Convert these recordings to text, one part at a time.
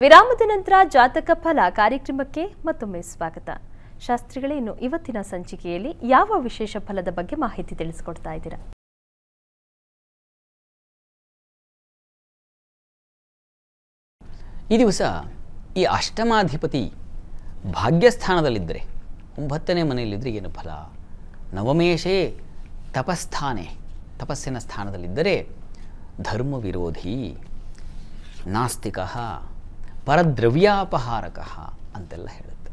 ವಿರಾಮದ ನಂತರ ಜಾತಕ ಫಲ ಕಾರ್ಯಕ್ರಮಕ್ಕೆ ಮತ್ತೊಮ್ಮೆ ಸ್ವಾಗತ. ಶಾಸ್ತ್ರಿಗಳೇ, ಇನ್ನು ಇವತ್ತಿನ ಸಂಚಿಕೆಯಲ್ಲಿ ಯಾವ ವಿಶೇಷ ಫಲದ ಬಗ್ಗೆ ಮಾಹಿತಿ ತಿಳಿಸಿಕೊಡ್ತಾ ಇದ್ದೀರಾ? ಈ ದಿವಸ ಈ ಅಷ್ಟಮಾಧಿಪತಿ ಭಾಗ್ಯಸ್ಥಾನದಲ್ಲಿದ್ದರೆ ಒಂಬತ್ತನೇ ಮನೆಯಲ್ಲಿದ್ದರೆ ಏನು ಫಲ? ನವಮೇಶೇ ತಪಸ್ಥಾನೆ, ತಪಸ್ಸಿನ ಸ್ಥಾನದಲ್ಲಿದ್ದರೆ ಧರ್ಮ ವಿರೋಧಿ ನಾಸ್ತಿಕ ಪರದ್ರವ್ಯಾಪಹಾರಕ ಅಂತೆಲ್ಲ ಹೇಳುತ್ತೆ.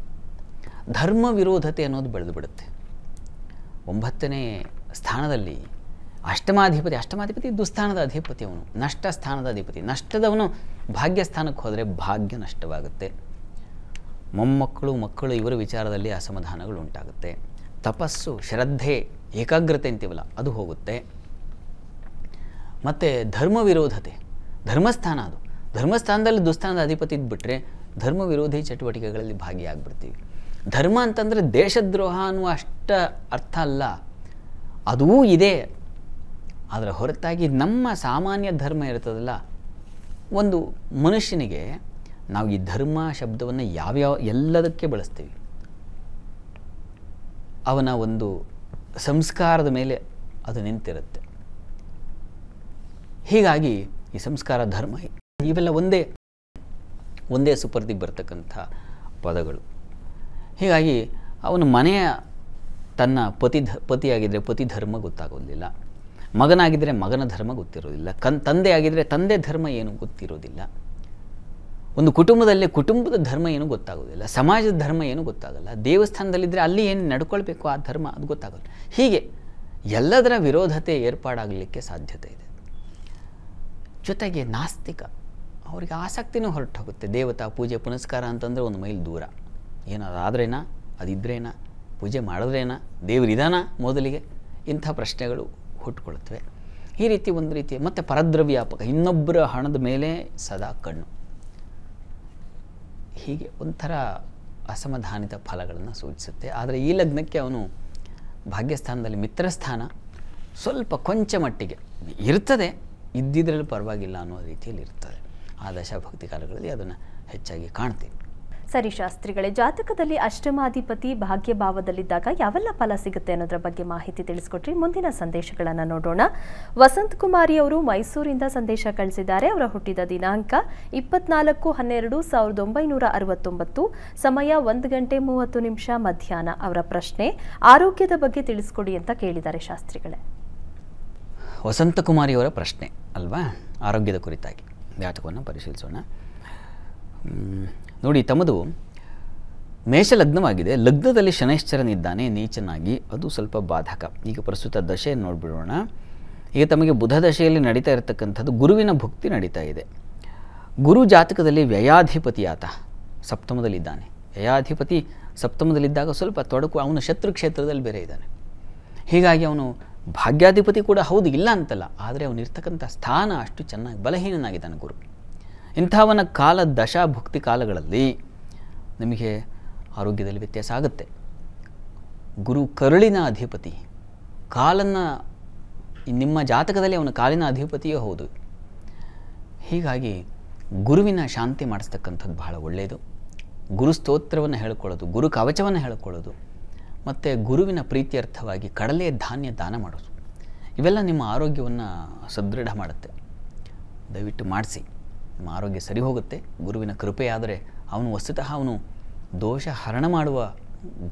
ಧರ್ಮ ವಿರೋಧತೆ ಅನ್ನೋದು ಬೆಳೆದು ಬಿಡುತ್ತೆ ಒಂಬತ್ತನೇ ಸ್ಥಾನದಲ್ಲಿ ಅಷ್ಟಮಾಧಿಪತಿ ಅಷ್ಟಮಾಧಿಪತಿ ದುಸ್ಥಾನದ ಅಧಿಪತಿ ಅವನು, ನಷ್ಟ ಸ್ಥಾನದ ಅಧಿಪತಿ, ನಷ್ಟದವನು ಭಾಗ್ಯಸ್ಥಾನಕ್ಕೆ ಹೋದರೆ ಭಾಗ್ಯ ನಷ್ಟವಾಗುತ್ತೆ. ಮೊಮ್ಮಕ್ಕಳು, ಮಕ್ಕಳು, ಇವರ ವಿಚಾರದಲ್ಲಿ ಅಸಮಾಧಾನಗಳು ಉಂಟಾಗುತ್ತೆ. ತಪಸ್ಸು, ಶ್ರದ್ಧೆ, ಏಕಾಗ್ರತೆ ಅಂತೀವಲ್ಲ, ಅದು ಹೋಗುತ್ತೆ. ಮತ್ತು ಧರ್ಮ ವಿರೋಧತೆ, ಧರ್ಮಸ್ಥಾನ ಅದು. ಧರ್ಮಸ್ಥಾನದಲ್ಲಿ ದುಸ್ಥಾನದ ಅಧಿಪತಿ ಇದ್ಬಿಟ್ರೆ ಧರ್ಮ ವಿರೋಧಿ ಚಟುವಟಿಕೆಗಳಲ್ಲಿ ಭಾಗಿಯಾಗ್ಬಿಡ್ತೀವಿ. ಧರ್ಮ ಅಂತಂದರೆ ದೇಶದ್ರೋಹ ಅನ್ನುವ ಅಷ್ಟ ಅರ್ಥ ಅಲ್ಲ. ಅದೂ ಇದೆ. ಅದರ ಹೊರತಾಗಿ ನಮ್ಮ ಸಾಮಾನ್ಯ ಧರ್ಮ ಇರ್ತದಲ್ಲ ಒಂದು ಮನುಷ್ಯನಿಗೆ ನಾವು ಈ ಧರ್ಮ ಶಬ್ದವನ್ನು ಯಾವ್ಯಾವ ಎಲ್ಲದಕ್ಕೆ ಬಳಸ್ತೀವಿ? ಅವನ ಒಂದು ಸಂಸ್ಕಾರದ ಮೇಲೆ ಅದು ನಿಂತಿರುತ್ತೆ. ಹೀಗಾಗಿ ಈ ಸಂಸ್ಕಾರ ಧರ್ಮ ಇವೆಲ್ಲ ಒಂದೇ ಒಂದೇ ಸುಪರ್ದಿಗೆ ಬರ್ತಕ್ಕಂಥ ಪದಗಳು. ಹೀಗಾಗಿ ಅವನು ಮನೆಯ ತನ್ನ ಪತಿ ಧ ಪತಿಯಾಗಿದ್ದರೆ ಪತಿ ಧರ್ಮ ಗೊತ್ತಾಗೋದಿಲ್ಲ. ಮಗನಾಗಿದ್ದರೆ ಮಗನ ಧರ್ಮ ಗೊತ್ತಿರೋದಿಲ್ಲ. ಕನ್ ತಂದೆ ಆಗಿದ್ದರೆ ತಂದೆ ಧರ್ಮ ಏನು ಗೊತ್ತಿರೋದಿಲ್ಲ. ಒಂದು ಕುಟುಂಬದಲ್ಲಿ ಕುಟುಂಬದ ಧರ್ಮ ಏನು ಗೊತ್ತಾಗೋದಿಲ್ಲ. ಸಮಾಜದ ಧರ್ಮ ಏನು ಗೊತ್ತಾಗಲ್ಲ. ದೇವಸ್ಥಾನದಲ್ಲಿದ್ದರೆ ಅಲ್ಲಿ ಏನು ನಡ್ಕೊಳ್ಬೇಕು ಆ ಧರ್ಮ ಅದು ಗೊತ್ತಾಗಲ್ಲ. ಹೀಗೆ ಎಲ್ಲದರ ವಿರೋಧತೆ ಏರ್ಪಾಡಾಗಲಿಕ್ಕೆ ಸಾಧ್ಯತೆ ಇದೆ. ಜೊತೆಗೆ ನಾಸ್ತಿಕ. ಅವರಿಗೆ ಆಸಕ್ತಿನೂ ಹೊರಟು ಹೋಗುತ್ತೆ ದೇವತಾ ಪೂಜೆ ಪುನಸ್ಕಾರ ಅಂತಂದರೆ ಒಂದು ಮೈಲ್ ದೂರ. ಏನಾದ್ರು ಆದ್ರೇನಾ? ಅದಿದ್ರೇನಾ? ಪೂಜೆ ಮಾಡಿದ್ರೇನಾ? ದೇವರಿದಾನ ಮೊದಲಿಗೆ? ಇಂಥ ಪ್ರಶ್ನೆಗಳು ಹುಟ್ಟುಕೊಳ್ಳುತ್ತವೆ ಈ ರೀತಿ ಒಂದು ರೀತಿ ಮತ್ತು ಪರದ್ರವ್ಯಾಪಕ ಇನ್ನೊಬ್ಬರ ಹಣದ ಮೇಲೆ ಸದಾ ಕಣ್ಣು. ಹೀಗೆ ಒಂಥರ ಅಸಮಾಧಾನಿತ ಫಲಗಳನ್ನು ಸೂಚಿಸುತ್ತೆ. ಆದರೆ ಈ ಲಗ್ನಕ್ಕೆ ಅವನು ಭಾಗ್ಯಸ್ಥಾನದಲ್ಲಿ ಮಿತ್ರಸ್ಥಾನ ಸ್ವಲ್ಪ ಕೊಂಚ ಮಟ್ಟಿಗೆ ಇರ್ತದೆ. ಇದ್ದಿದ್ರಲ್ಲಿ ಪರವಾಗಿಲ್ಲ ಅನ್ನೋ ರೀತಿಯಲ್ಲಿ ಇರ್ತದೆ. ಆ ದಶಾಭಕ್ತಿ ಕಾಲಗಳಲ್ಲಿ ಅದನ್ನು ಹೆಚ್ಚಾಗಿ ಕಾಣ್ತೀವಿ. ಸರಿ ಶಾಸ್ತ್ರಿಗಳೇ ಜಾತಕದಲ್ಲಿ ಅಷ್ಟಮಾಧಿಪತಿ ಭಾಗ್ಯ ಭಾವದಲ್ಲಿದ್ದಾಗ ಯಾವೆಲ್ಲ ಫಲ ಸಿಗುತ್ತೆ ಅನ್ನೋದ್ರ ಬಗ್ಗೆ ಮಾಹಿತಿ ತಿಳಿಸ್ಕೊಟ್ರಿ. ಮುಂದಿನ ಸಂದೇಶಗಳನ್ನು ನೋಡೋಣ. ವಸಂತ್ ಕುಮಾರಿ ಅವರು ಮೈಸೂರಿಂದ ಸಂದೇಶ ಕಳಿಸಿದ್ದಾರೆ. ಅವರ ಹುಟ್ಟಿದ ದಿನಾಂಕ ಇಪ್ಪತ್ನಾಲ್ಕು ಹನ್ನೆರಡು ಸಾವಿರದ ಒಂಬೈನೂರ ಅರವತ್ತೊಂಬತ್ತು. ಸಮಯ ಒಂದು ಗಂಟೆ ಮೂವತ್ತು ನಿಮಿಷ ಮಧ್ಯಾಹ್ನ ಅವರ ಪ್ರಶ್ನೆ. ಆರೋಗ್ಯದ ಬಗ್ಗೆ ತಿಳಿಸ್ಕೊಡಿ ಅಂತ ಕೇಳಿದ್ದಾರೆ ಶಾಸ್ತ್ರಿಗಳೇ. ವಸಂತಕುಮಾರಿಯವರ ಪ್ರಶ್ನೆ ಅಲ್ವಾ? ಆರೋಗ್ಯದ ಕುರಿತಾಗಿ. ಜಾತಕವನ್ನು ಪರಿಶೀಲಿಸೋಣ. ನೋಡಿ, ತಮ್ಮದು ಮೇಷ ಲಗ್ನವಾಗಿದೆ ಲಗ್ನದಲ್ಲಿ ಶನೈಶ್ಚರನಿದ್ದಾನೆ ನೀಚನಾಗಿ. ಅದು ಸ್ವಲ್ಪ ಬಾಧಕ. ಈಗ ಪ್ರಸ್ತುತ ದಶೆ ನೋಡಿಬಿಡೋಣ. ಈಗ ತಮಗೆ ಬುಧ ದಶೆಯಲ್ಲಿ ನಡೀತಾ ಇರತಕ್ಕಂಥದ್ದು ಗುರುವಿನ ಭುಕ್ತಿ ನಡೀತಾ ಇದೆ. ಗುರು ಜಾತಕದಲ್ಲಿ ವ್ಯಯಾಧಿಪತಿ ಆತ ಸಪ್ತಮದಲ್ಲಿದ್ದಾನೆ. ವ್ಯಯಾಧಿಪತಿ ಸಪ್ತಮದಲ್ಲಿದ್ದಾಗ ಸ್ವಲ್ಪ ತೊಡಕು, ಅವನು ಶತ್ರು ಕ್ಷೇತ್ರದಲ್ಲಿ ಬೇರೆ ಇದ್ದಾನೆ. ಹೀಗಾಗಿ ಅವನು ಭಾಗ್ಯಾಧಿಪತಿ ಕೂಡ ಹೌದು, ಇಲ್ಲ ಅಂತಲ್ಲ. ಆದರೆ ಅವನಿರ್ತಕ್ಕಂಥ ಸ್ಥಾನ ಅಷ್ಟು ಚೆನ್ನಾಗಿ ಬಲಹೀನನಾಗಿದ್ದಾನೆ ಗುರು. ಇಂಥವನ ಕಾಲ ದಶಾ ಭುಕ್ತಿ ಕಾಲಗಳಲ್ಲಿ ನಿಮಗೆ ಆರೋಗ್ಯದಲ್ಲಿ ವ್ಯತ್ಯಾಸ ಆಗುತ್ತೆ. ಗುರು ಕರುಳಿನ ಅಧಿಪತಿ, ಕಾಲನ್ನು ನಿಮ್ಮ ಜಾತಕದಲ್ಲಿ ಅವನ ಕಾಲಿನ ಅಧಿಪತಿಯೇ ಹೌದು. ಹೀಗಾಗಿ ಗುರುವಿನ ಶಾಂತಿ ಮಾಡಿಸ್ತಕ್ಕಂಥದ್ದು ಬಹಳ ಒಳ್ಳೆಯದು ಗುರು ಸ್ತೋತ್ರವನ್ನು ಹೇಳ್ಕೊಳ್ಳೋದು, ಗುರು ಕವಚವನ್ನು ಹೇಳ್ಕೊಳ್ಳೋದು ಮತ್ತು ಗುರುವಿನ ಪ್ರೀತಿಯರ್ಥವಾಗಿ ಕಡಲೆ ಧಾನ್ಯ ದಾನ ಮಾಡೋದು. ಇವೆಲ್ಲ ನಿಮ್ಮ ಆರೋಗ್ಯವನ್ನು ಸದೃಢ ಮಾಡುತ್ತೆ. ದಯವಿಟ್ಟು ಮಾಡಿಸಿ. ನಿಮ್ಮ ಆರೋಗ್ಯ ಸರಿ ಹೋಗುತ್ತೆ. ಗುರುವಿನ ಕೃಪೆಯಾದರೆ ಅವನು ವಸ್ತುತಃ ಅವನು ದೋಷ ಹರಣ ಮಾಡುವ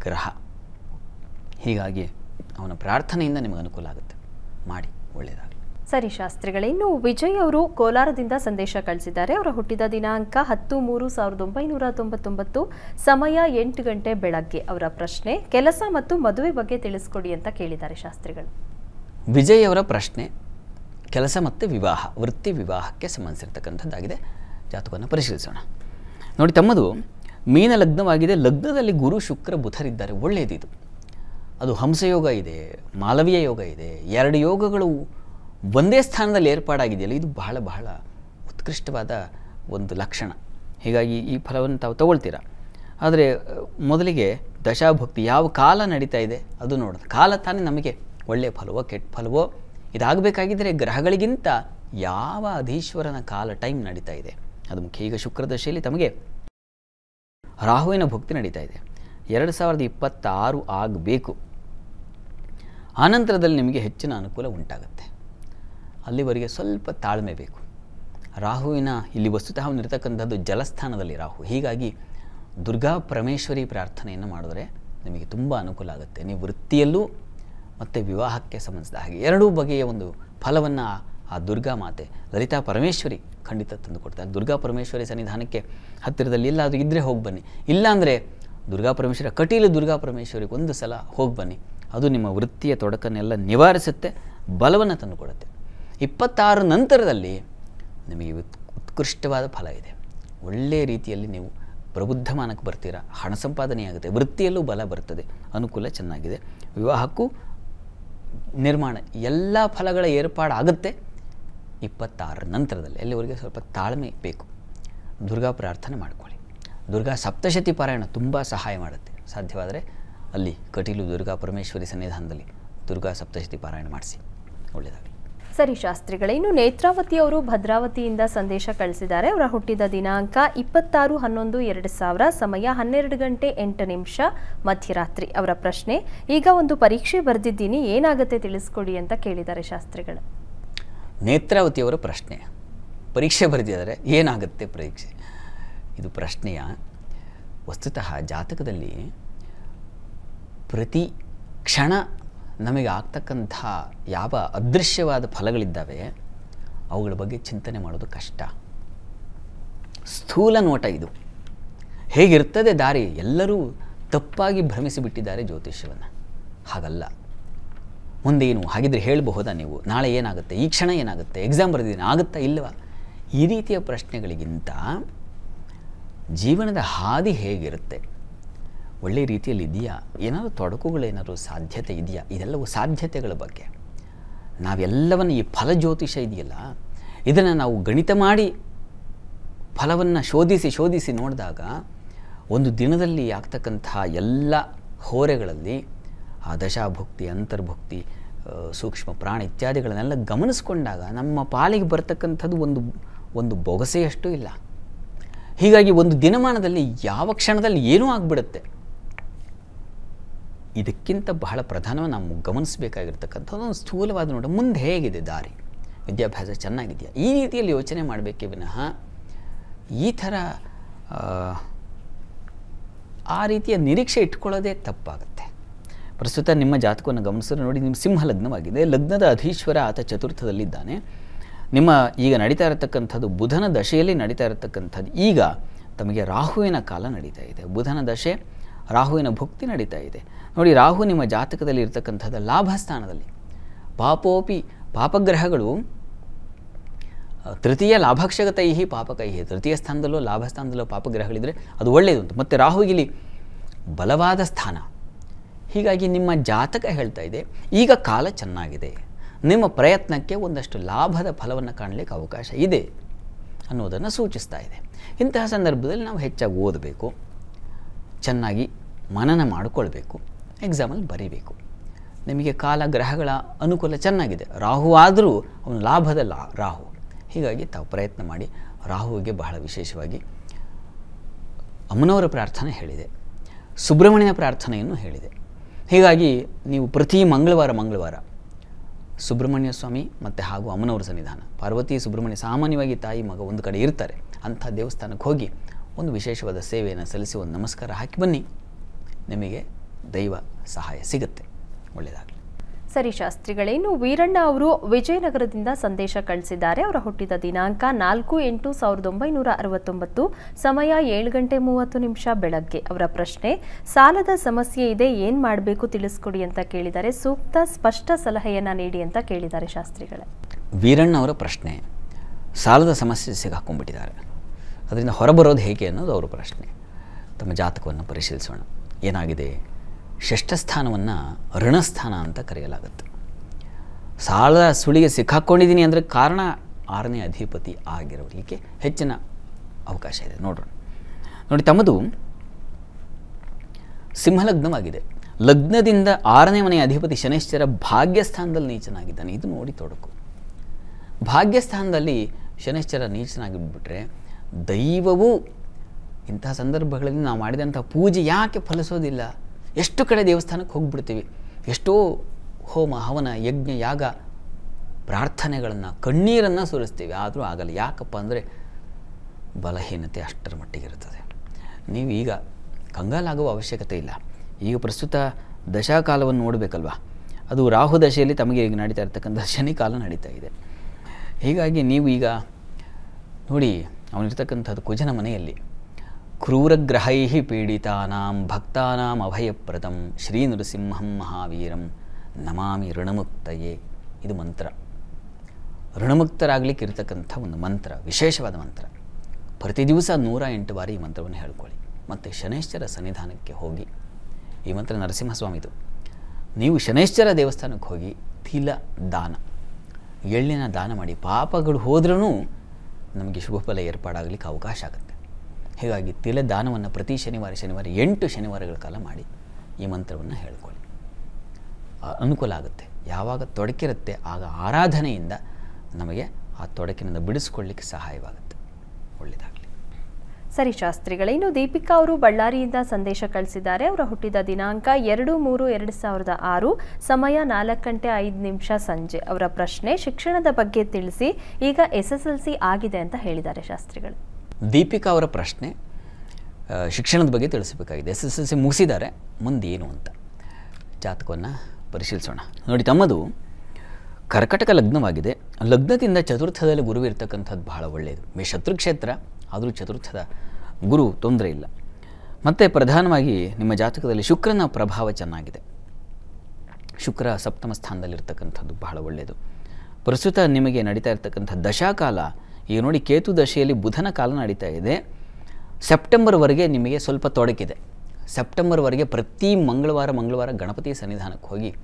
ಗ್ರಹ. ಹೀಗಾಗಿ ಅವನ ಪ್ರಾರ್ಥನೆಯಿಂದ ನಿಮಗೆ ಅನುಕೂಲ ಆಗುತ್ತೆ. ಮಾಡಿ ಒಳ್ಳೆಯದಾಗಲಿ. ಸರಿ ಶಾಸ್ತ್ರಿಗಳೇ, ಇನ್ನು ವಿಜಯ್ ಅವರು ಕೋಲಾರದಿಂದ ಸಂದೇಶ ಕಳಿಸಿದ್ದಾರೆ. ಅವರ ಹುಟ್ಟಿದ ದಿನಾಂಕ ಹತ್ತು ಮೂರು ಸಾವಿರದ ಒಂಬೈನೂರ ತೊಂಬತ್ತೊಂಬತ್ತು, ಸಮಯ ಎಂಟು ಗಂಟೆ ಬೆಳಗ್ಗೆ. ಅವರ ಪ್ರಶ್ನೆ, ಕೆಲಸ ಮತ್ತು ಮದುವೆ ಬಗ್ಗೆ ತಿಳಿಸ್ಕೊಡಿ ಅಂತ ಕೇಳಿದ್ದಾರೆ ಶಾಸ್ತ್ರಿಗಳು. ವಿಜಯ್ ಅವರ ಪ್ರಶ್ನೆ, ಕೆಲಸ ಮತ್ತು ವಿವಾಹ, ವೃತ್ತಿ ವಿವಾಹಕ್ಕೆ ಸಂಬಂಧಿಸಿರ್ತಕ್ಕಂಥದ್ದಾಗಿದೆ. ಜಾತಕವನ್ನು ಪರಿಶೀಲಿಸೋಣ. ನೋಡಿ, ತಮ್ಮದು ಮೀನ ಲಗ್ನವಾಗಿದೆ. ಲಗ್ನದಲ್ಲಿ ಗುರು, ಶುಕ್ರ ಬುಧರಿದ್ದಾರೆ ಒಳ್ಳೆಯದಿದು. ಅದು ಹಂಸಯೋಗ ಇದೆ, ಮಾಲವೀಯ ಯೋಗ ಇದೆ. ಎರಡು ಯೋಗಗಳು ಒಂದೇ ಸ್ಥಾನದಲ್ಲಿ ಏರ್ಪಾಡಾಗಿದೆಯಲ್ಲ, ಇದು ಬಹಳ ಬಹಳ ಉತ್ಕೃಷ್ಟವಾದ ಒಂದು ಲಕ್ಷಣ. ಹೀಗಾಗಿ ಈ ಫಲವನ್ನು ತಾವು ತಗೊಳ್ತೀರಾ? ಆದರೆ, ಮೊದಲಿಗೆ ದಶಾಭಕ್ತಿ ಯಾವ ಕಾಲ ನಡೀತಾ ಇದೆ, ಅದು ನೋಡೋದು ಕಾಲ ತಾನೇ ನಮಗೆ ಒಳ್ಳೆಯ ಫಲವೋ, ಕೆಟ್ಟ ಫಲವೋ ಇದಾಗಬೇಕಾಗಿದ್ದರೆ ಗ್ರಹಗಳಿಗಿಂತ ಯಾವ ಅಧೀಶ್ವರನ ಕಾಲ ಟೈಮ್ ನಡೀತಾ ಇದೆ. ಅದು ಮುಖ್ಯ. ಈಗ ಶುಕ್ರ ದಶೆಯಲ್ಲಿ ತಮಗೆ ರಾಹುವಿನ ಭಕ್ತಿ ನಡೀತಾ ಇದೆ. ಎರಡು ಸಾವಿರದ ಇಪ್ಪತ್ತಾರು ಆಗಬೇಕು. ಆನಂತರದಲ್ಲಿ ನಿಮಗೆ ಹೆಚ್ಚಿನ ಅನುಕೂಲ ಉಂಟಾಗುತ್ತೆ. ಅಲ್ಲಿವರೆಗೆ ಸ್ವಲ್ಪ ತಾಳ್ಮೆ ಬೇಕು. ರಾಹುವಿನ ಇಲ್ಲಿ ವಸ್ತುತಃ ಅವನಿರ್ತಕ್ಕಂಥದ್ದು ಜಲಸ್ಥಾನದಲ್ಲಿ ರಾಹು. ಹೀಗಾಗಿ ದುರ್ಗಾ ಪರಮೇಶ್ವರಿ ಪ್ರಾರ್ಥನೆಯನ್ನು ಮಾಡಿದ್ರೆ ನಿಮಗೆ ತುಂಬ ಅನುಕೂಲ ಆಗುತ್ತೆ. ನೀವು ವೃತ್ತಿಯಲ್ಲೂ ಮತ್ತು ವಿವಾಹಕ್ಕೆ ಸಂಬಂಧಿಸಿದ ಹಾಗೆ ಎರಡೂ ಬಗೆಯ ಒಂದು ಫಲವನ್ನು ಆ ದುರ್ಗಾ ಮಾತೆ, ಲಲಿತಾ ಪರಮೇಶ್ವರಿ ಖಂಡಿತ ತಂದು ಕೊಡ್ತಾರೆ. ದುರ್ಗಾ ಪರಮೇಶ್ವರಿ ಸನ್ನಿಧಾನಕ್ಕೆ ಹತ್ತಿರದಲ್ಲಿ ಎಲ್ಲಾದರೂ ಇದ್ದರೆ ಹೋಗಿ ಬನ್ನಿ. ಇಲ್ಲಾಂದರೆ ದುರ್ಗಾ ಪರಮೇಶ್ವರಿ, ಕಟೀಲು ದುರ್ಗಾ ಪರಮೇಶ್ವರಿಗೆ ಒಂದು ಸಲ ಹೋಗಿ ಬನ್ನಿ. ಅದು ನಿಮ್ಮ ವೃತ್ತಿಯ ತೊಡಕನ್ನೆಲ್ಲ ನಿವಾರಿಸುತ್ತೆ, ಬಲವನ್ನು ತಂದುಕೊಡುತ್ತೆ. ಇಪ್ಪತ್ತಾರು ನಂತರದಲ್ಲಿ ನಿಮಗೆ ಉತ್, ಉತ್ಕೃಷ್ಟವಾದ ಫಲ ಇದೆ. ಒಳ್ಳೆಯ ರೀತಿಯಲ್ಲಿ ನೀವು ಪ್ರಬುದ್ಧಮಾನಕ್ಕೆ ಬರ್ತೀರಾ, ಹಣ ಸಂಪಾದನೆಯಾಗುತ್ತೆ ವೃತ್ತಿಯಲ್ಲೂ ಬಲ ಬರ್ತದೆ, ಅನುಕೂಲ ಚೆನ್ನಾಗಿದೆ. ವಿವಾಹಕ್ಕೂ ನಿರ್ಮಾಣ, ಎಲ್ಲ ಫಲಗಳ ಏರ್ಪಾಡಾಗುತ್ತೆ ಇಪ್ಪತ್ತಾರರ ನಂತರದಲ್ಲಿ. ಅಲ್ಲಿವರೆಗೆ ಸ್ವಲ್ಪ ತಾಳ್ಮೆ ಬೇಕು. ದುರ್ಗಾ ಪ್ರಾರ್ಥನೆ ಮಾಡ್ಕೊಳ್ಳಿ. ದುರ್ಗಾ ಸಪ್ತಶತಿ ಪಾರಾಯಣ ತುಂಬ ಸಹಾಯ ಮಾಡುತ್ತೆ. ಸಾಧ್ಯವಾದರೆ ಅಲ್ಲಿ ಕಟೀಲು ದುರ್ಗಾ ಪರಮೇಶ್ವರಿ ಸನ್ನಿಧಾನದಲ್ಲಿ ದುರ್ಗಾ ಸಪ್ತಶತಿ ಪಾರಾಯಣ ಮಾಡಿಸಿ. ಒಳ್ಳೆಯದಾಗಲಿ. ಸರಿ ಶಾಸ್ತ್ರಿಗಳೇ, ಇನ್ನು ನೇತ್ರಾವತಿ ಅವರು ಭದ್ರಾವತಿಯಿಂದ ಸಂದೇಶ ಕಳಿಸಿದ್ದಾರೆ. ಅವರ ಹುಟ್ಟಿದ ದಿನಾಂಕ ಇಪ್ಪತ್ತಾರು ಹನ್ನೊಂದು ಎರಡು ಸಾವಿರ, ಸಮಯ ಹನ್ನೆರಡು ಗಂಟೆ ಎಂಟು ನಿಮಿಷ, ಮಧ್ಯರಾತ್ರಿ. ಅವರ ಪ್ರಶ್ನೆ, ಈಗ ಒಂದು ಪರೀಕ್ಷೆ ಬರೆದಿದ್ದೀನಿ, ಏನಾಗುತ್ತೆ ತಿಳಿಸ್ಕೊಡಿ ಅಂತ ಕೇಳಿದ್ದಾರೆ ಶಾಸ್ತ್ರಿಗಳು. ನೇತ್ರಾವತಿಯವರ ಪ್ರಶ್ನೆ, ಪರೀಕ್ಷೆ ಬರೆದಿದ್ದಾರೆ, ಏನಾಗುತ್ತೆ ಪರೀಕ್ಷೆ? ಇದು ಪ್ರಶ್ನೆಯ ವಸ್ತುತಃ ಜಾತಕದಲ್ಲಿ ಪ್ರತಿ ಕ್ಷಣ ನಮಗೆ ಆಗ್ತಕ್ಕಂಥ ಯಾವ ಅದೃಶ್ಯವಾದ ಫಲಗಳಿದ್ದಾವೆ, ಅವುಗಳ ಬಗ್ಗೆ ಚಿಂತನೆ ಮಾಡೋದು ಕಷ್ಟ. ಸ್ಥೂಲ ನೋಟ ಇದು. ಹೇಗಿರ್ತದೆ ದಾರಿ? ಎಲ್ಲರೂ ತಪ್ಪಾಗಿ ಭ್ರಮಿಸಿಬಿಟ್ಟಿದ್ದಾರೆ ಜ್ಯೋತಿಷ್ಯವನ್ನು. ಹಾಗಲ್ಲ. ಮುಂದೆ ಏನು ಹಾಗಿದ್ರೆ ಹೇಳಬಹುದಾ ನೀವು? ನಾಳೆ ಏನಾಗುತ್ತೆ? ಈ ಕ್ಷಣ ಏನಾಗುತ್ತೆ? ಎಕ್ಸಾಮ್ ಬರೆದಿದ್ದೀನಿ. ಆಗುತ್ತಾ ಇಲ್ಲವಾ ಈ ರೀತಿಯ ಪ್ರಶ್ನೆಗಳಿಗಿಂತ ಜೀವನದ ಹಾದಿ ಹೇಗಿರುತ್ತೆ? ಒಳ್ಳೆಯ ರೀತಿಯಲ್ಲಿ ಇದೆಯಾ? ಏನಾದರೂ ತೊಡಕುಗಳೇನಾದರೂ ಸಾಧ್ಯತೆ ಇದೆಯಾ? ಇದೆಲ್ಲವೂ ಸಾಧ್ಯತೆಗಳ ಬಗ್ಗೆ. ನಾವೆಲ್ಲವನ್ನು ಈ ಫಲ ಜ್ಯೋತಿಷ ಇದೆಯಲ್ಲ, ಇದನ್ನು ನಾವು ಗಣಿತ ಮಾಡಿ ಫಲವನ್ನು ಶೋಧಿಸಿ ಶೋಧಿಸಿ ನೋಡಿದಾಗ ಒಂದು ದಿನದಲ್ಲಿ ಆಗ್ತಕ್ಕಂತಹ ಎಲ್ಲ ಹೋರೆಗಳಲ್ಲಿ ಆ ದಶಾಭುಕ್ತಿ, ಅಂತರ್ಭುಕ್ತಿ ಸೂಕ್ಷ್ಮ ಪ್ರಾಣ ಇತ್ಯಾದಿಗಳನ್ನೆಲ್ಲ ಗಮನಿಸ್ಕೊಂಡಾಗ ನಮ್ಮ ಪಾಲಿಗೆ ಬರ್ತಕ್ಕಂಥದ್ದು ಒಂದು ಒಂದು ಬೊಗಸೆಯಷ್ಟು ಇಲ್ಲ. ಹೀಗಾಗಿ ಒಂದು ದಿನಮಾನದಲ್ಲಿ ಯಾವ ಕ್ಷಣದಲ್ಲಿ ಏನೂ ಆಗಿಬಿಡುತ್ತೆ? ಇದಕ್ಕಿಂತ ಬಹಳ ಪ್ರಧಾನವಾಗಿ ನಾವು ಗಮನಿಸಬೇಕಾಗಿರ್ತಕ್ಕಂಥದ್ದು ಒಂದು ಸ್ಥೂಲವಾದ ನೋಡ. ಮುಂದೆ ಹೇಗಿದೆ ದಾರಿ? ವಿದ್ಯಾಭ್ಯಾಸ ಚೆನ್ನಾಗಿದೆಯಾ? ಈ ರೀತಿಯಲ್ಲಿ ಯೋಚನೆ ಮಾಡಬೇಕೇ ವಿನಃ ಈ ಥರ ಆ, ರೀತಿಯ ನಿರೀಕ್ಷೆ ಇಟ್ಕೊಳ್ಳೋದೇ ತಪ್ಪಾಗುತ್ತೆ. ಪ್ರಸ್ತುತ ನಿಮ್ಮ ಜಾತಕವನ್ನು ಗಮನಿಸಿದ್ರೆ ನೋಡಿ ನಿಮ್ಮ ಸಿಂಹ ಲಗ್ನವಾಗಿದೆ ಲಗ್ನದ ಅಧೀಶ್ವರ ಆತ ಚತುರ್ಥದಲ್ಲಿದ್ದಾನೆ. ನಿಮ್ಮ ಈಗ ನಡೀತಾ ಇರತಕ್ಕಂಥದ್ದು ಬುಧನ ದಶೆಯಲ್ಲಿ ನಡೀತಾ ಇರತಕ್ಕಂಥದ್ದು. ಈಗ ತಮಗೆ ರಾಹುವಿನ ಕಾಲ ನಡೀತಾ ಇದೆ. ಬುಧನ ದಶೆ ರಾಹುವಿನ ಭುಕ್ತಿ ನಡೀತಾ ಇದೆ. ನೋಡಿ, ರಾಹು ನಿಮ್ಮ ಜಾತಕದಲ್ಲಿ ಇರತಕ್ಕಂಥದ್ದು ಲಾಭ ಸ್ಥಾನದಲ್ಲಿ. ಪಾಪೋಪಿ ಪಾಪಗ್ರಹಗಳು ತೃತೀಯ ಲಾಭಕ್ಷಗತೈ ಪಾಪಕೈ ತೃತೀಯ ಸ್ಥಾನದಲ್ಲೋ, ಲಾಭ ಸ್ಥಾನದಲ್ಲೋ ಪಾಪಗ್ರಹಗಳಿದ್ದರೆ ಅದು ಒಳ್ಳೆಯದು ಅಂತ ಮತ್ತು ರಾಹುಗಿಲಿ ಬಲವಾದ ಸ್ಥಾನ. ಹೀಗಾಗಿ ನಿಮ್ಮ ಜಾತಕ ಹೇಳ್ತಾ ಇದೆ, ಈಗ ಕಾಲ ಚೆನ್ನಾಗಿದೆ. ನಿಮ್ಮ ಪ್ರಯತ್ನಕ್ಕೆ ಒಂದಷ್ಟು ಲಾಭದ ಫಲವನ್ನು ಕಾಣಲಿಕ್ಕೆ ಅವಕಾಶ ಇದೆ ಅನ್ನೋದನ್ನು ಸೂಚಿಸ್ತಾ ಇದೆ. ಇಂತಹ ಸಂದರ್ಭದಲ್ಲಿ ನಾವು ಹೆಚ್ಚಾಗಿ ಓದಬೇಕು. ಚೆನ್ನಾಗಿ ಮನನ ಮಾಡಿಕೊಳ್ಬೇಕು ಎಕ್ಸಾಮಲ್ಲಿ ಬರೀಬೇಕು. ನಿಮಗೆ ಕಾಲ ಗ್ರಹಗಳ ಅನುಕೂಲ ಚೆನ್ನಾಗಿದೆ. ರಾಹು ಆದರೂ ಅವನ ಲಾಭದ ಲಾ, ರಾಹು. ಹೀಗಾಗಿ ತಾವು ಪ್ರಯತ್ನ ಮಾಡಿ ರಾಹುವಿಗೆ ಬಹಳ ವಿಶೇಷವಾಗಿ ಅಮ್ಮನವರ ಪ್ರಾರ್ಥನೆ ಹೇಳಿದೆ. ಸುಬ್ರಹ್ಮಣ್ಯನ ಪ್ರಾರ್ಥನೆಯನ್ನು ಹೇಳಿದೆ. ಹೀಗಾಗಿ ನೀವು ಪ್ರತಿ ಮಂಗಳವಾರ ಮಂಗಳವಾರ ಸುಬ್ರಹ್ಮಣ್ಯ ಸ್ವಾಮಿ ಮತ್ತು ಹಾಗೂ ಅಮ್ಮನವರ ಸನ್ನಿಧಾನ, ಪಾರ್ವತಿ ಸುಬ್ರಹ್ಮಣ್ಯ ಸಾಮಾನ್ಯವಾಗಿ ತಾಯಿ, ಮಗ ಒಂದು ಕಡೆ ಇರ್ತಾರೆ. ಅಂಥ ದೇವಸ್ಥಾನಕ್ಕೆ ಹೋಗಿ ಒಂದು ವಿಶೇಷವಾದ ಸೇವೆಯನ್ನು ಸಲ್ಲಿಸಿ ಒಂದು ನಮಸ್ಕಾರ ಹಾಕಿ ಬನ್ನಿ. ನಿಮಗೆ ದೈವ ಸಹಾಯ ಸಿಗುತ್ತೆ. ಒಳ್ಳೆಯದಾಗಲಿ ಸರಿ ಶಾಸ್ತ್ರಿಗಳೇ ಇನ್ನು ವೀರಣ್ಣ ಅವರು ವಿಜಯನಗರದಿಂದ ಸಂದೇಶ ಕಳಿಸಿದ್ದಾರೆ. ಅವರ ಹುಟ್ಟಿದ ದಿನಾಂಕ ನಾಲ್ಕು ಎಂಟು ಸಾವಿರದ ಒಂಬೈನೂರ ಅರವತ್ತೊಂಬತ್ತು ಸಮಯ ಏಳು ಗಂಟೆ ಮೂವತ್ತು ನಿಮಿಷ ಬೆಳಗ್ಗೆ. ಅವರ ಪ್ರಶ್ನೆ ಸಾಲದ ಸಮಸ್ಯೆ ಇದೆ ಏನು ಮಾಡಬೇಕು ತಿಳಿಸ್ಕೊಡಿ ಅಂತ ಕೇಳಿದ್ದಾರೆ ಸೂಕ್ತ ಸ್ಪಷ್ಟ ಸಲಹೆಯನ್ನ ನೀಡಿ ಅಂತ ಕೇಳಿದ್ದಾರೆ ಶಾಸ್ತ್ರಿಗಳೇ. ವೀರಣ್ಣ ಅವರ ಪ್ರಶ್ನೆ ಸಾಲದ ಸಮಸ್ಯೆ ಸಿಗಾಕೊಂಡ್ಬಿಟ್ಟಿದ್ದಾರೆ. ಅದರಿಂದ ಹೊರಬರೋದು ಹೇಗೆ ಅನ್ನೋದು ಅವರ ಪ್ರಶ್ನೆ. ತಮ್ಮ ಜಾತಕವನ್ನು ಪರಿಶೀಲಿಸೋಣ. ಏನಾಗಿದೆ? ಷಷ್ಠಸ್ಥಾನವನ್ನು ಋಣಸ್ಥಾನ ಅಂತ ಕರೆಯಲಾಗುತ್ತೆ. ಸಾಲ ಸುಳಿಗೆ ಸಿಕ್ಕಾಕ್ಕೊಂಡಿದ್ದೀನಿ ಅಂದರೆ ಕಾರಣ ಆರನೇ ಅಧಿಪತಿ ಆಗಿರೋದಕ್ಕೆ ಹೆಚ್ಚಿನ ಅವಕಾಶ ಇದೆ. ನೋಡೋಣ ನೋಡಿ, ತಮ್ಮದು ಸಿಂಹಲಗ್ನವಾಗಿದೆ. ಲಗ್ನದಿಂದ ಆರನೇ ಮನೆಯ ಅಧಿಪತಿ ಶನೈಶ್ಚರ ಭಾಗ್ಯಸ್ಥಾನದಲ್ಲಿ ನೀಚನಾಗಿದ್ದಾನೆ. ಇದು ನೋಡಿ ತೊಡಕು. ಭಾಗ್ಯಸ್ಥಾನದಲ್ಲಿ ಶನೈಶ್ಚರ ನೀಚನಾಗಿಬಿಟ್ರೆ ದೈವವು ಇಂತಹ ಸಂದರ್ಭಗಳಲ್ಲಿ ನಾವು ಮಾಡಿದಂಥ ಪೂಜೆ ಯಾಕೆ ಫಲಿಸೋದಿಲ್ಲ? ಎಷ್ಟು ಕಡೆ ದೇವಸ್ಥಾನಕ್ಕೆ ಹೋಗ್ಬಿಡ್ತೀವಿ? ಎಷ್ಟೋ ಹೋಮ, ಹವನ, ಯಜ್ಞ, ಯಾಗ ಪ್ರಾರ್ಥನೆಗಳನ್ನು, ಕಣ್ಣೀರನ್ನು ಸುರಿಸ್ತೀವಿ. ಆದರೂ ಆಗಲ್ಲ. ಯಾಕಪ್ಪ ಅಂದರೆ ಬಲಹೀನತೆ ಅಷ್ಟರ ಮಟ್ಟಿಗೆ ಇರುತ್ತದೆ. ನೀವು ಈಗ ಕಂಗಾಲಾಗುವ ಅವಶ್ಯಕತೆ ಇಲ್ಲ. ಈಗ ಪ್ರಸ್ತುತ ದಶಾಕಾಲವನ್ನು ನೋಡಬೇಕಲ್ವಾ? ಅದು ರಾಹು ದಶೆಯಲ್ಲಿ ತಮಗೆ ಈಗ ನಡೀತಾ ಇರ್ತಕ್ಕಂಥ ಶನಿಕಾಲ ನಡೀತಾ ಇದೆ. ಹೀಗಾಗಿ ನೀವು ಈಗ ನೋಡಿ, ಅವನಿರ್ತಕ್ಕಂಥದ್ದು ಕುಜನ ಮನೆಯಲ್ಲಿ ಕ್ರೂರಗ್ರಹೈ ಪೀಡಿತಾನಾಂ ಭಕ್ತಾನಾಂ ಅಭಯಪ್ರದಂ ಶ್ರೀ ನೃಸಿಂಹಂ ಮಹಾವೀರಂ ನಮಾಮಿ ಋಣಮುಕ್ತಯೇ ಇದು ಮಂತ್ರ. ಋಣಮುಕ್ತರಾಗಲಿಕ್ಕೆ ಇರತಕ್ಕಂಥ ಒಂದು ಮಂತ್ರ, ವಿಶೇಷವಾದ ಮಂತ್ರ. ಪ್ರತಿ ದಿವಸ ನೂರ ಎಂಟು ಬಾರಿ ಈ ಮಂತ್ರವನ್ನು ಹೇಳ್ಕೊಳ್ಳಿ. ಮತ್ತು ಶನೇಶ್ವರ ಸನ್ನಿಧಾನಕ್ಕೆ ಹೋಗಿ, ಈ ಮಂತ್ರ ನರಸಿಂಹಸ್ವಾಮಿದು. ನೀವು ಶನೇಶ್ವರ ದೇವಸ್ಥಾನಕ್ಕೆ ಹೋಗಿ ತಿಲ ದಾನ. ಎಳ್ಳಿನ ದಾನ ಮಾಡಿ ಪಾಪಗಳು ಹೋದ್ರೂ ನಮಗೆ ಶುಭ ಫಲ ಏರ್ಪಾಡಾಗಲಿಕ್ಕೆ ಅವಕಾಶ ಆಗುತ್ತೆ. ಹೀಗಾಗಿ ತಿಲ ದಾನವನ್ನು ಪ್ರತಿ ಶನಿವಾರ ಶನಿವಾರ ಎಂಟು ಶನಿವಾರಗಳ ಕಾಲ ಮಾಡಿ ಈ ಮಂತ್ರವನ್ನು ಹೇಳ್ಕೊಳ್ಳಿ. ಅನುಕೂಲ ಆಗುತ್ತೆ. ಯಾವಾಗ ತೊಡಕಿರುತ್ತೆ, ಆಗ ಆರಾಧನೆಯಿಂದ ನಮಗೆ ಆ ತೊಡಕಿನಿಂದ ಬಿಡಿಸ್ಕೊಳ್ಳಿಕ್ಕೆ ಸಹಾಯವಾಗುತ್ತೆ. ಒಳ್ಳೆಯದಾಗಲಿ ಸರಿ ಶಾಸ್ತ್ರಿಗಳೇ, ಇನ್ನು ದೀಪಿಕಾ ಅವರು ಬಳ್ಳಾರಿಯಿಂದ ಸಂದೇಶ ಕಳಿಸಿದ್ದಾರೆ. ಅವರ ಹುಟ್ಟಿದ ದಿನಾಂಕ ಎರಡು ಮೂರು ಎರಡು ಸಾವಿರದ ಆರು, ಸಮಯ ನಾಲ್ಕು ಗಂಟೆ ಐದು ನಿಮಿಷ ಸಂಜೆ. ಅವರ ಪ್ರಶ್ನೆ ಶಿಕ್ಷಣದ ಬಗ್ಗೆ ತಿಳಿಸಿ, ಈಗ ಎಸ್ ಎಸ್ ಎಲ್ ಸಿ ಆಗಿದೆ ಅಂತ ಹೇಳಿದ್ದಾರೆ ಶಾಸ್ತ್ರಿಗಳು. ದೀಪಿಕಾ ಅವರ ಪ್ರಶ್ನೆ ಶಿಕ್ಷಣದ ಬಗ್ಗೆ ತಿಳಿಸಬೇಕಾಗಿದೆ. ಎಸ್ ಎಸ್ ಎಲ್ ಸಿ ಮುಗಿಸಿದ್ದಾರೆ ಮುಂದೇನು ಅಂತ. ಜಾತಕವನ್ನು ಪರಿಶೀಲಿಸೋಣ. ನೋಡಿ, ತಮ್ಮದು ಕರ್ಕಟಕ ಲಗ್ನವಾಗಿದೆ. ಲಗ್ನದಿಂದ ಚತುರ್ಥದಲ್ಲಿ ಗುರು ಇರ್ತಕ್ಕಂಥದ್ದು ಬಹಳ ಒಳ್ಳೆಯದು ಮೇ ಶತ್ರು ಕ್ಷೇತ್ರ, ಆದರೂ ಚತುರ್ಥದ ಗುರು ತೊಂದರೆ ಇಲ್ಲ. ಮತ್ತು ಪ್ರಧಾನವಾಗಿ ನಿಮ್ಮ ಜಾತಕದಲ್ಲಿ ಶುಕ್ರನ ಪ್ರಭಾವ ಚೆನ್ನಾಗಿದೆ. ಶುಕ್ರ ಸಪ್ತಮ ಸ್ಥಾನದಲ್ಲಿರ್ತಕ್ಕಂಥದ್ದು ಬಹಳ ಒಳ್ಳೆಯದು ಪ್ರಸ್ತುತ ನಿಮಗೆ ನಡೀತಾ ಇರ್ತಕ್ಕಂಥ ದಶಾಕಾಲ ಈಗ ನೋಡಿ ಕೇತು ದಶೆಯಲ್ಲಿ ಬುಧನ ಕಾಲ ನಡೀತಾ ಇದೆ. ಸೆಪ್ಟೆಂಬರ್ವರೆಗೆ ನಿಮಗೆ ಸ್ವಲ್ಪ ತೊಡಕಿದೆ. ಸೆಪ್ಟೆಂಬರ್ವರೆಗೆ ಪ್ರತಿ ಮಂಗಳವಾರ ಮಂಗಳವಾರ ಗಣಪತಿ ಸನ್ನಿಧಾನಕ್ಕೆ ಹೋಗಿ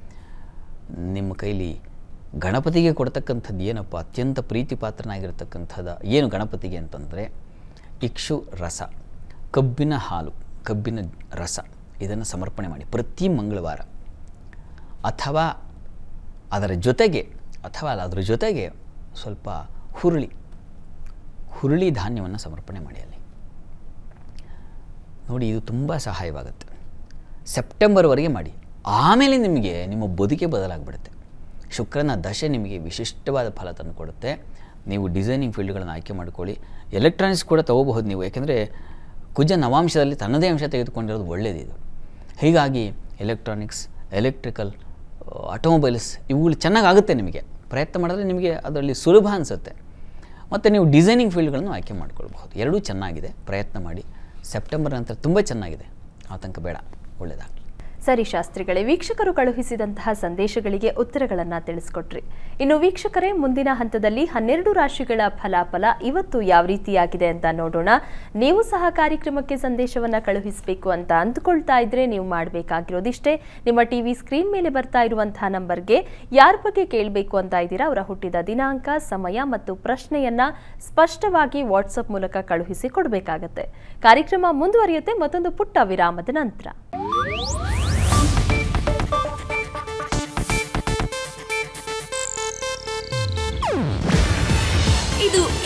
ನಿಮ್ಮ ಕೈಲಿ ಗಣಪತಿಗೆ ಕೊಡ್ತಕ್ಕಂಥದ್ದು ಏನಪ್ಪ? ಅತ್ಯಂತ ಪ್ರೀತಿ ಪಾತ್ರನಾಗಿರ್ತಕ್ಕಂಥದ್ದು ಏನು ಗಣಪತಿಗೆ ಅಂತಂದರೆ ಇಕ್ಷು ರಸ, ಕಬ್ಬಿನ ಹಾಲು, ಕಬ್ಬಿನ ರಸ ಇದನ್ನು ಸಮರ್ಪಣೆ ಮಾಡಿ ಪ್ರತಿ ಮಂಗಳವಾರ. ಅಥವಾ ಅದರ ಜೊತೆಗೆ, ಅಥವಾ ಅದರ ಜೊತೆಗೆ ಸ್ವಲ್ಪ ಹುರುಳಿ ಹುರುಳಿ ಧಾನ್ಯವನ್ನು ಸಮರ್ಪಣೆ ಮಾಡಿ ಅಲ್ಲಿ ನೋಡಿ, ಇದು ತುಂಬ ಸಹಾಯವಾಗುತ್ತೆ. ಸೆಪ್ಟೆಂಬರ್ವರೆಗೆ ಮಾಡಿ. ಆಮೇಲೆ ನಿಮಗೆ ನಿಮ್ಮ ಬದುಕೆ ಬದಲಾಗ್ಬಿಡುತ್ತೆ. ಶುಕ್ರನ ದಶೆ ನಿಮಗೆ ವಿಶಿಷ್ಟವಾದ ಫಲ ತಂದು ಕೊಡುತ್ತೆ. ನೀವು ಡಿಸೈನಿಂಗ್ ಫೀಲ್ಡ್ಗಳನ್ನು ಆಯ್ಕೆ ಮಾಡ್ಕೊಳ್ಳಿ. ಎಲೆಕ್ಟ್ರಾನಿಕ್ಸ್ ಕೂಡ ತಗೋಬಹುದು ನೀವು. ಯಾಕೆಂದರೆ ಕುಜ ನವಾಂಶದಲ್ಲಿ ತನ್ನದೇ ಅಂಶ ತೆಗೆದುಕೊಂಡಿರೋದು ಒಳ್ಳೆಯದಿದು ಹೀಗಾಗಿ ಎಲೆಕ್ಟ್ರಾನಿಕ್ಸ್, ಎಲೆಕ್ಟ್ರಿಕಲ್, ಆಟೋಮೊಬೈಲ್ಸ್ ಇವುಗಳು ಚೆನ್ನಾಗಾಗುತ್ತೆ ನಿಮಗೆ. ಪ್ರಯತ್ನ ಮಾಡಿದ್ರೆ ನಿಮಗೆ ಅದರಲ್ಲಿ ಸುಲಭ ಅನಿಸುತ್ತೆ. ಮತ್ತು ನೀವು ಡಿಸೈನಿಂಗ್ ಫೀಲ್ಡ್ಗಳನ್ನು ಆಯ್ಕೆ ಮಾಡ್ಕೊಳ್ಬಹುದು. ಎರಡೂ ಚೆನ್ನಾಗಿದೆ. ಪ್ರಯತ್ನ ಮಾಡಿ. ಸೆಪ್ಟೆಂಬರ್ ನಂತರ ತುಂಬ ಚೆನ್ನಾಗಿದೆ. ಆತಂಕ ಬೇಡ. ಒಳ್ಳೆಯದಾಗಲಿ ಸರಿ ಶಾಸ್ತ್ರಿಗಳೇ, ವೀಕ್ಷಕರು ಕಳುಹಿಸಿದಂತಹ ಸಂದೇಶಗಳಿಗೆ ಉತ್ತರಗಳನ್ನ ತಿಳಿಸ್ಕೊಟ್ರಿ. ಇನ್ನು ವೀಕ್ಷಕರೇ, ಮುಂದಿನ ಹಂತದಲ್ಲಿ ಹನ್ನೆರಡು ರಾಶಿಗಳ ಫಲಾಫಲ ಇವತ್ತು ಯಾವ ರೀತಿಯಾಗಿದೆ ಅಂತ ನೋಡೋಣ. ನೀವು ಸಹ ಕಾರ್ಯಕ್ರಮಕ್ಕೆ ಸಂದೇಶವನ್ನ ಕಳುಹಿಸಬೇಕು ಅಂತ ಅಂದುಕೊಳ್ತಾ ಇದ್ರೆ ನೀವು ಮಾಡಬೇಕಾಗಿರೋದಿಷ್ಟೇ. ನಿಮ್ಮ ಟಿವಿ ಸ್ಕ್ರೀನ್ ಮೇಲೆ ಬರ್ತಾ ಇರುವಂತಹ ನಂಬರ್ಗೆ ಯಾರ ಬಗ್ಗೆ ಕೇಳಬೇಕು ಅಂತ ಇದ್ದೀರಾ, ಅವರ ಹುಟ್ಟಿದ ದಿನಾಂಕ, ಸಮಯ ಮತ್ತು ಪ್ರಶ್ನೆಯನ್ನ ಸ್ಪಷ್ಟವಾಗಿ ವಾಟ್ಸಪ್ ಮೂಲಕ ಕಳುಹಿಸಿ ಕೊಡಬೇಕಾಗತ್ತೆ. ಕಾರ್ಯಕ್ರಮ ಮುಂದುವರಿಯುತ್ತೆ, ಮತ್ತೊಂದು ಪುಟ್ಟ ವಿರಾಮದ ನಂತರ.